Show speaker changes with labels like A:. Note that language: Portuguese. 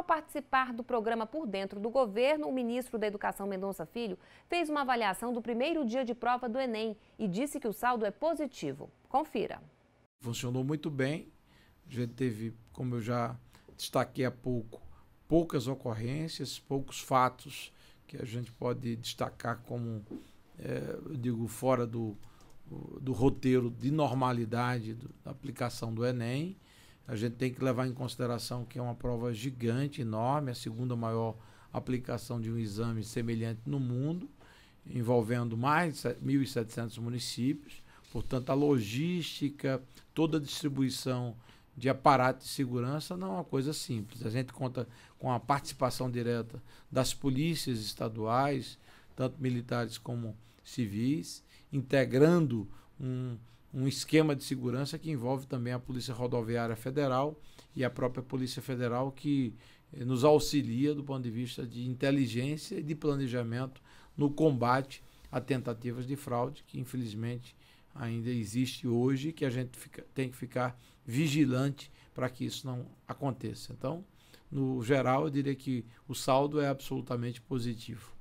A: Ao participar do programa Por Dentro do Governo, o ministro da Educação Mendonça Filho fez uma avaliação do primeiro dia de prova do Enem e disse que o saldo é positivo. Confira.
B: Funcionou muito bem. A gente teve, como eu já destaquei há pouco, poucas ocorrências, poucos fatos que a gente pode destacar como, é, eu digo, fora do, do roteiro de normalidade do, da aplicação do Enem. A gente tem que levar em consideração que é uma prova gigante, enorme, a segunda maior aplicação de um exame semelhante no mundo, envolvendo mais de 1.700 municípios. Portanto, a logística, toda a distribuição de aparato de segurança não é uma coisa simples. A gente conta com a participação direta das polícias estaduais, tanto militares como civis, integrando um, um esquema de segurança que envolve também a Polícia Rodoviária Federal e a própria Polícia Federal, que eh, nos auxilia do ponto de vista de inteligência e de planejamento no combate a tentativas de fraude, que infelizmente ainda existe hoje, que a gente fica, tem que ficar vigilante para que isso não aconteça. Então, no geral, eu diria que o saldo é absolutamente positivo.